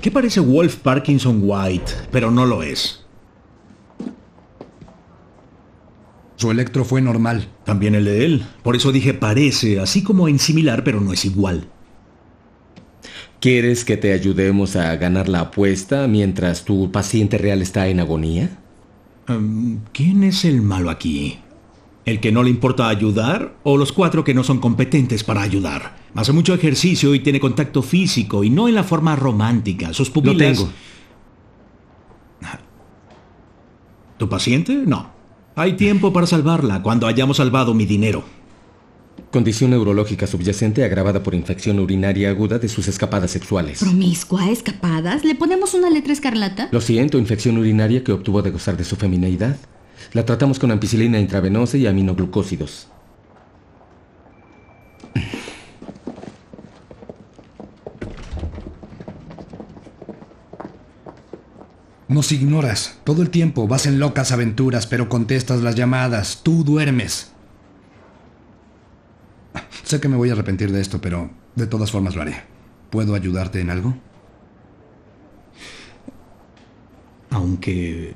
¿Qué parece Wolf Parkinson White, pero no lo es? Su electro fue normal. También el de él. Por eso dije parece, así como en similar, pero no es igual. ¿Quieres que te ayudemos a ganar la apuesta mientras tu paciente real está en agonía? Um, ¿Quién es el malo aquí? ¿El que no le importa ayudar o los cuatro que no son competentes para ayudar? Hace mucho ejercicio y tiene contacto físico y no en la forma romántica. Sus pupilas... tengo. ¿Tu paciente? No. Hay tiempo para salvarla cuando hayamos salvado mi dinero. Condición neurológica subyacente agravada por infección urinaria aguda de sus escapadas sexuales. ¿Promiscua? ¿Escapadas? ¿Le ponemos una letra escarlata? Lo siento, infección urinaria que obtuvo de gozar de su femineidad. La tratamos con ampicilina intravenosa y aminoglucósidos. Nos ignoras. Todo el tiempo vas en locas aventuras, pero contestas las llamadas. Tú duermes. Sé que me voy a arrepentir de esto, pero de todas formas lo haré. ¿Puedo ayudarte en algo? Aunque...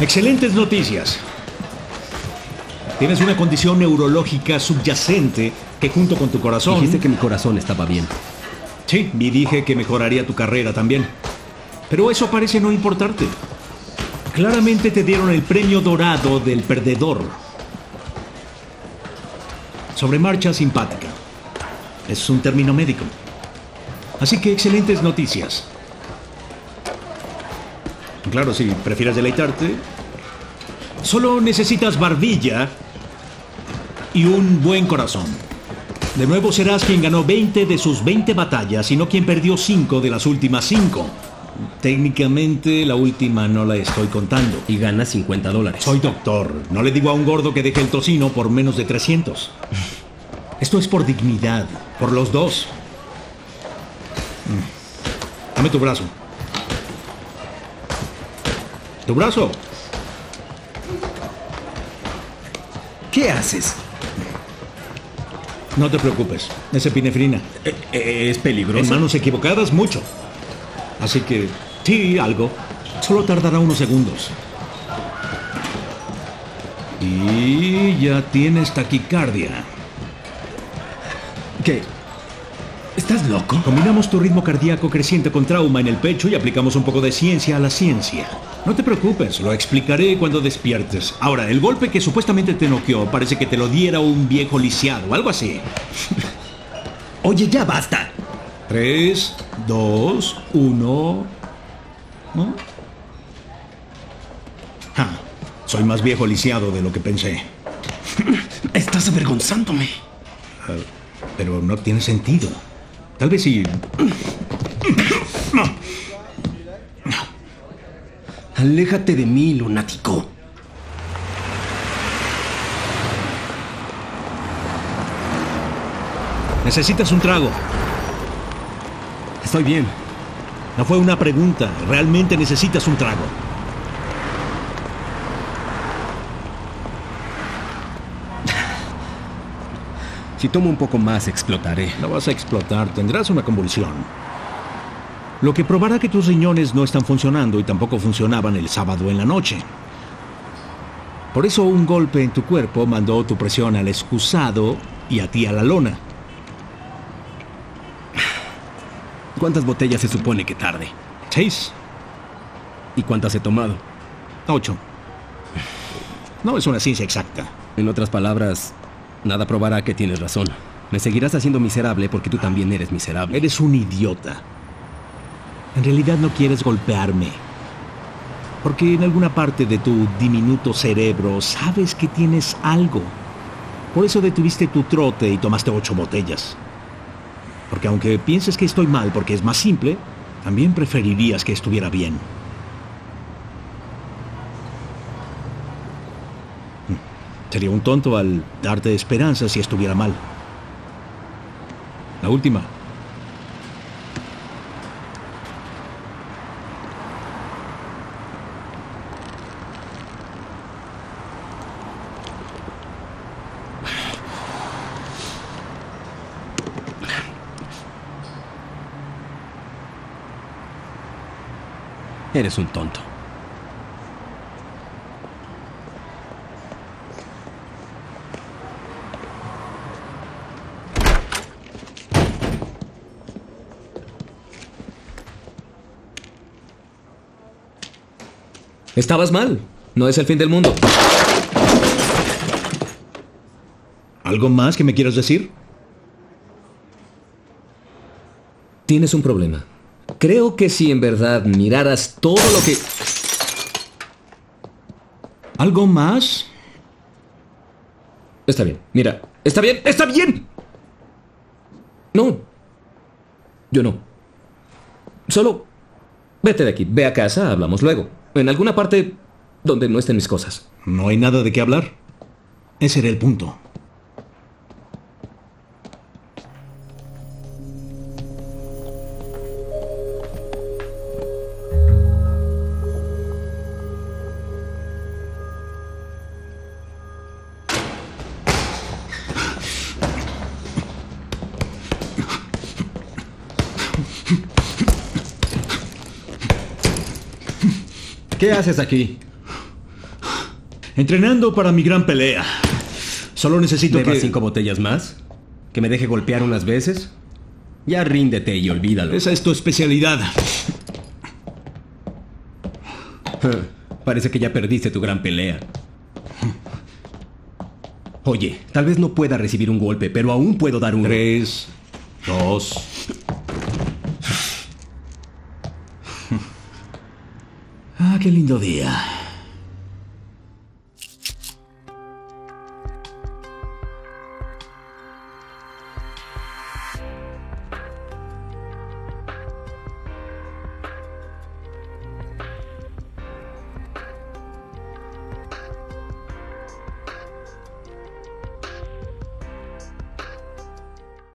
Excelentes noticias. Tienes una condición neurológica subyacente que junto con tu corazón... Dijiste que mi corazón estaba bien. Sí, y dije que mejoraría tu carrera también. Pero eso parece no importarte. Claramente te dieron el premio dorado del perdedor. Sobre marcha simpática. Es un término médico. Así que excelentes noticias. Claro, si prefieres deleitarte, solo necesitas barbilla y un buen corazón. De nuevo serás quien ganó 20 de sus 20 batallas y no quien perdió 5 de las últimas 5. Técnicamente la última no la estoy contando. Y gana 50 dólares. Soy doctor. No le digo a un gordo que deje el tocino por menos de 300. Esto es por dignidad, por los dos. Mm. Dame tu brazo. Tu brazo. ¿Qué haces? No te preocupes, es epinefrina. Eh, eh, ¿Es peligroso? En manos equivocadas, mucho. Así que, sí, algo. Solo tardará unos segundos. Y ya tienes taquicardia. ¿Qué? ¿Estás loco? Combinamos tu ritmo cardíaco creciente con trauma en el pecho y aplicamos un poco de ciencia a la ciencia. No te preocupes, lo explicaré cuando despiertes. Ahora, el golpe que supuestamente te noqueó parece que te lo diera un viejo lisiado, algo así. Oye, ya basta. Tres, dos, uno. ¿No? Ja, soy más viejo lisiado de lo que pensé. Estás avergonzándome. Ah, pero no tiene sentido. Tal vez si... Aléjate de mí, lunático. Necesitas un trago. Estoy bien. No fue una pregunta. Realmente necesitas un trago. Si tomo un poco más, explotaré. No vas a explotar. Tendrás una convulsión. Lo que probará que tus riñones no están funcionando y tampoco funcionaban el sábado en la noche. Por eso un golpe en tu cuerpo mandó tu presión al excusado y a ti a la lona. ¿Cuántas botellas se supone que tarde? Seis. ¿Y cuántas he tomado? Ocho. No es una ciencia exacta. En otras palabras, nada probará que tienes razón. Me seguirás haciendo miserable porque tú también eres miserable. Eres un idiota. En realidad no quieres golpearme. Porque en alguna parte de tu diminuto cerebro sabes que tienes algo. Por eso detuviste tu trote y tomaste ocho botellas. Porque aunque pienses que estoy mal porque es más simple, también preferirías que estuviera bien. Sería un tonto al darte esperanza si estuviera mal. La última. Eres un tonto. Estabas mal. No es el fin del mundo. ¿Algo más que me quieras decir? Tienes un problema. Creo que si en verdad miraras todo lo que... ¿Algo más? Está bien. Mira. Está bien. Está bien. No. Yo no. Solo... Vete de aquí. Ve a casa. Hablamos luego. En alguna parte donde no estén mis cosas. No hay nada de qué hablar. Ese era el punto. ¿Qué haces aquí? Entrenando para mi gran pelea. Solo necesito ¿Bebas que... cinco botellas más? ¿Que me deje golpear unas veces? Ya ríndete y olvídalo. Esa es tu especialidad. Parece que ya perdiste tu gran pelea. Oye, tal vez no pueda recibir un golpe, pero aún puedo dar un... Tres, dos... Ah, qué lindo día.